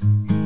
Mm-hmm.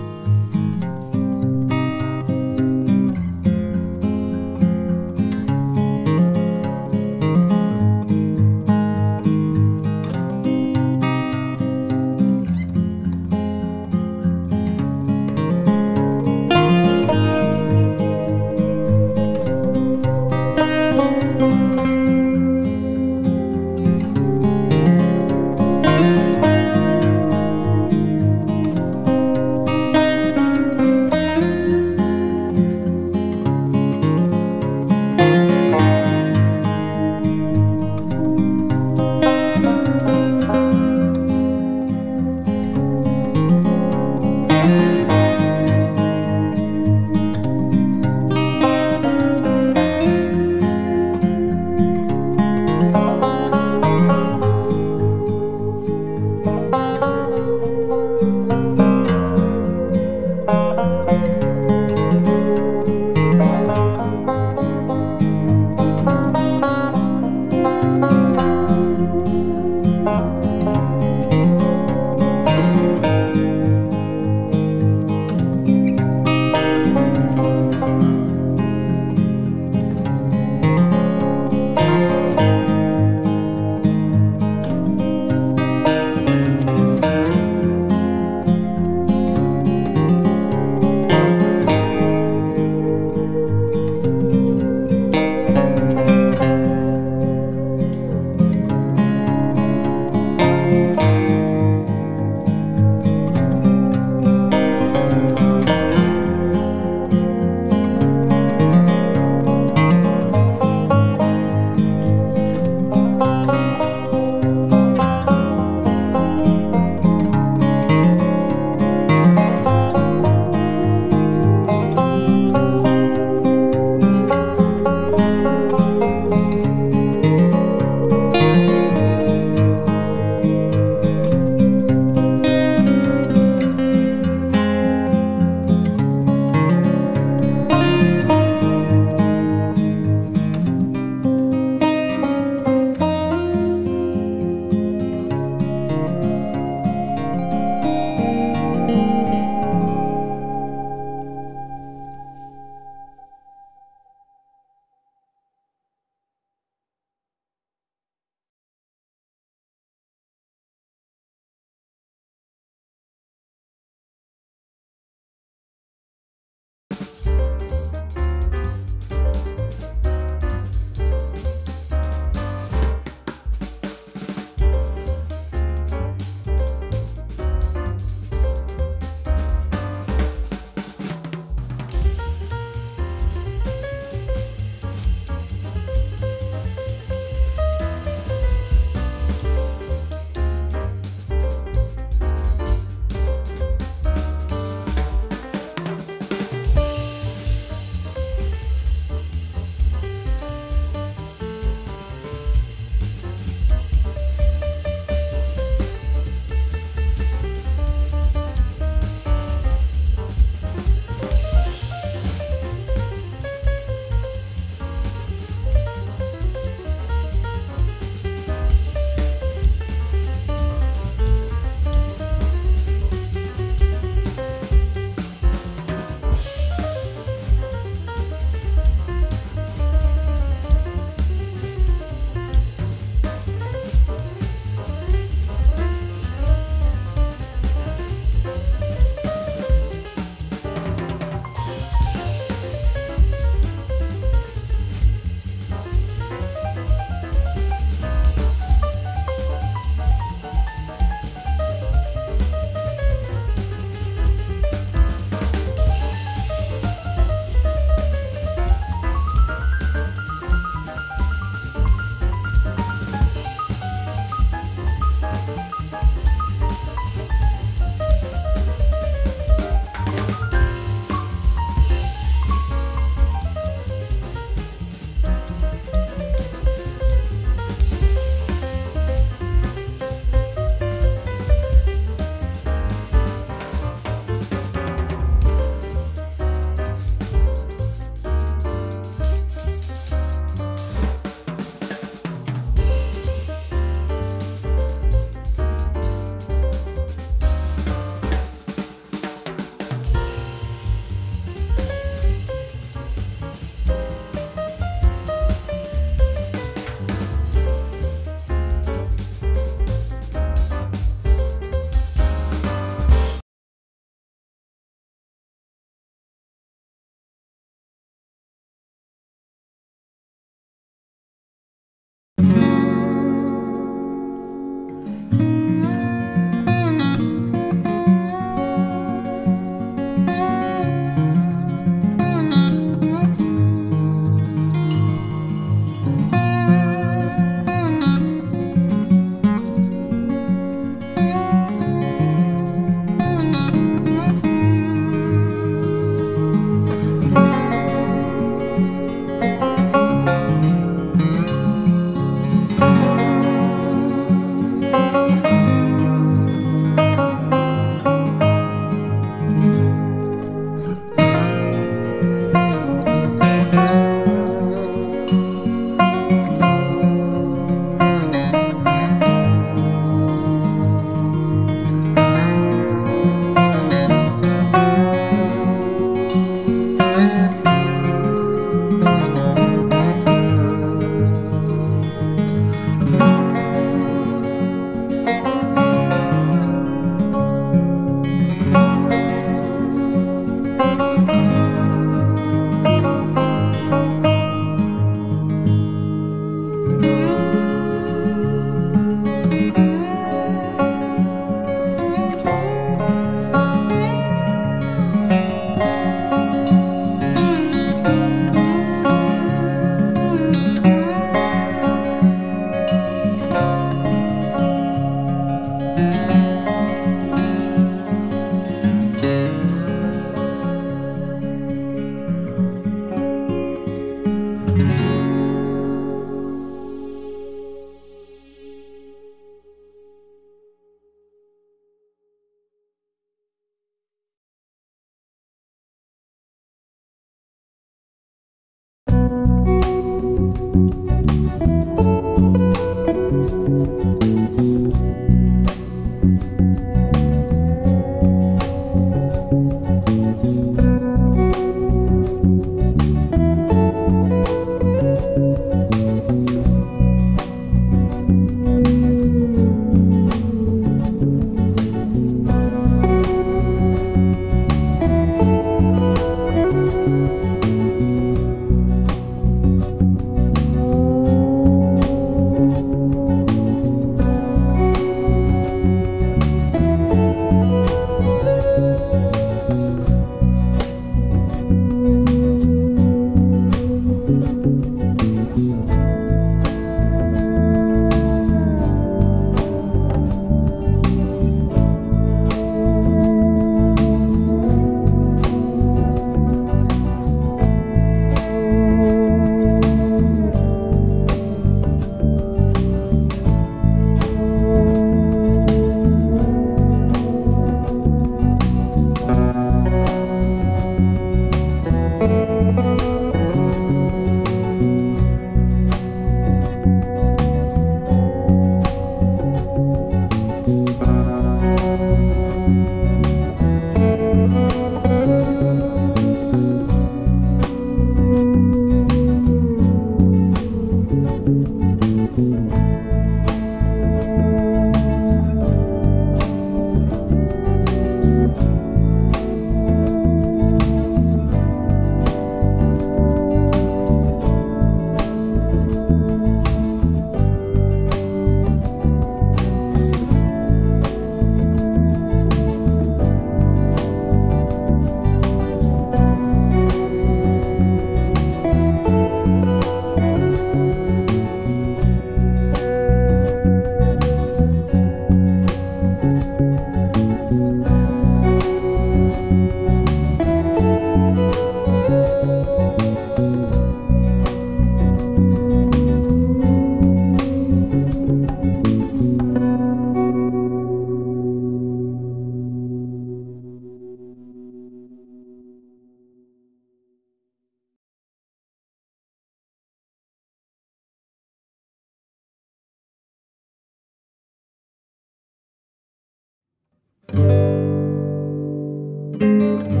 Música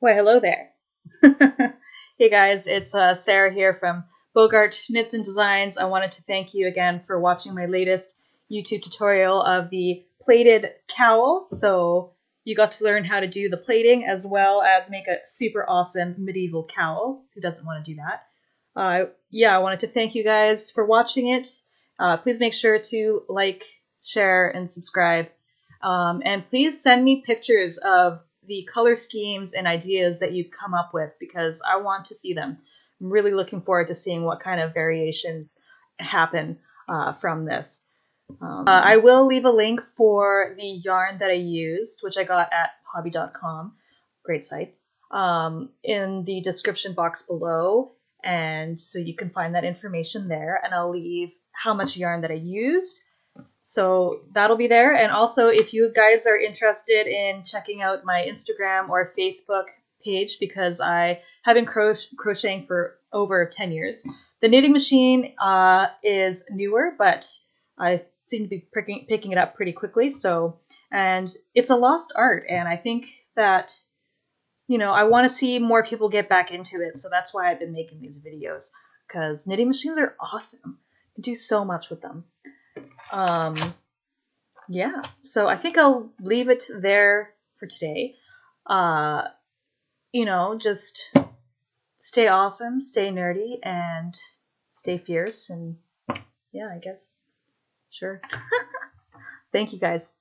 Why, hello there. hey guys, it's uh, Sarah here from Bogart Knits and Designs. I wanted to thank you again for watching my latest YouTube tutorial of the plated cowl. So you got to learn how to do the plating as well as make a super awesome medieval cowl. Who doesn't want to do that? Uh, yeah, I wanted to thank you guys for watching it. Uh, please make sure to like, share, and subscribe. Um, and please send me pictures of the color schemes and ideas that you come up with because I want to see them. I'm really looking forward to seeing what kind of variations happen uh, from this. Um, uh, I will leave a link for the yarn that I used, which I got at hobbii.com, great site, um, in the description box below. And so you can find that information there. And I'll leave how much yarn that I used so that'll be there. And also, if you guys are interested in checking out my Instagram or Facebook page, because I have been cro- crocheting for over 10 years, the knitting machine uh, is newer, but I seem to be picking, picking it up pretty quickly. So, and it's a lost art. And I think that, you know, I want to see more people get back into it. So that's why I've been making these videos, because knitting machines are awesome. You can do so much with them. Um, yeah, so I think I'll leave it there for today. Uh, you know, just stay awesome, stay nerdy, and stay fierce. And yeah, I guess, sure. Thank you guys.